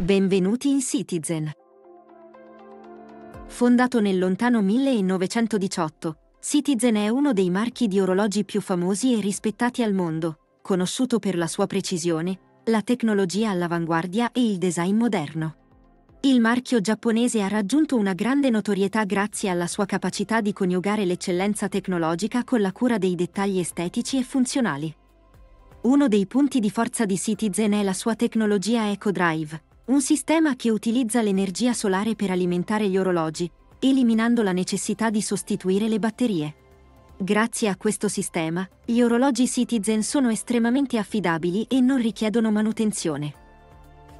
Benvenuti in Citizen. Fondato nel lontano 1918, Citizen è uno dei marchi di orologi più famosi e rispettati al mondo, conosciuto per la sua precisione, la tecnologia all'avanguardia e il design moderno. Il marchio giapponese ha raggiunto una grande notorietà grazie alla sua capacità di coniugare l'eccellenza tecnologica con la cura dei dettagli estetici e funzionali. Uno dei punti di forza di Citizen è la sua tecnologia EcoDrive, un sistema che utilizza l'energia solare per alimentare gli orologi, eliminando la necessità di sostituire le batterie. Grazie a questo sistema, gli orologi Citizen sono estremamente affidabili e non richiedono manutenzione.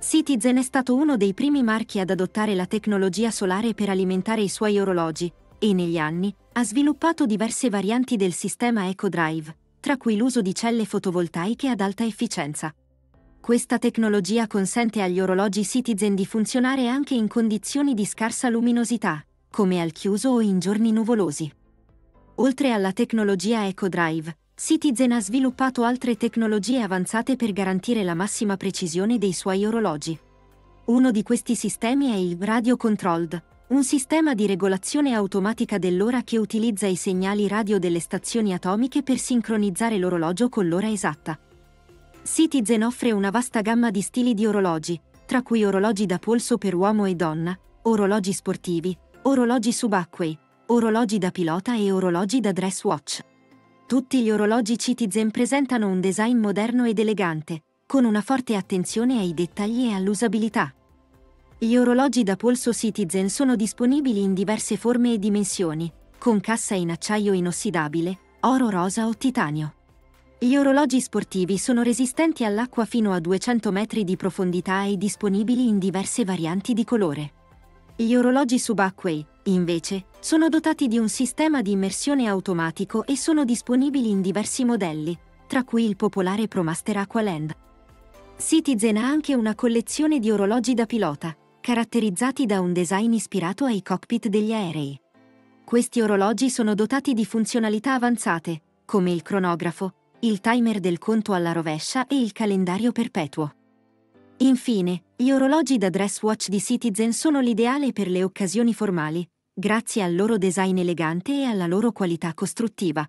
Citizen è stato uno dei primi marchi ad adottare la tecnologia solare per alimentare i suoi orologi e negli anni ha sviluppato diverse varianti del sistema EcoDrive, tra cui l'uso di celle fotovoltaiche ad alta efficienza. Questa tecnologia consente agli orologi Citizen di funzionare anche in condizioni di scarsa luminosità, come al chiuso o in giorni nuvolosi. Oltre alla tecnologia EcoDrive, Citizen ha sviluppato altre tecnologie avanzate per garantire la massima precisione dei suoi orologi. Uno di questi sistemi è il Radio Controlled, un sistema di regolazione automatica dell'ora che utilizza i segnali radio delle stazioni atomiche per sincronizzare l'orologio con l'ora esatta. Citizen offre una vasta gamma di stili di orologi, tra cui orologi da polso per uomo e donna, orologi sportivi, orologi subacquei, orologi da pilota e orologi da dress watch. Tutti gli orologi Citizen presentano un design moderno ed elegante, con una forte attenzione ai dettagli e all'usabilità. Gli orologi da polso Citizen sono disponibili in diverse forme e dimensioni, con cassa in acciaio inossidabile, oro rosa o titanio. Gli orologi sportivi sono resistenti all'acqua fino a 200 metri di profondità e disponibili in diverse varianti di colore. Gli orologi subacquei, invece, sono dotati di un sistema di immersione automatico e sono disponibili in diversi modelli, tra cui il popolare ProMaster Aqualand. Citizen ha anche una collezione di orologi da pilota, caratterizzati da un design ispirato ai cockpit degli aerei. Questi orologi sono dotati di funzionalità avanzate, come il cronografo, il timer del conto alla rovescia e il calendario perpetuo. Infine, gli orologi da dress watch di Citizen sono l'ideale per le occasioni formali, grazie al loro design elegante e alla loro qualità costruttiva.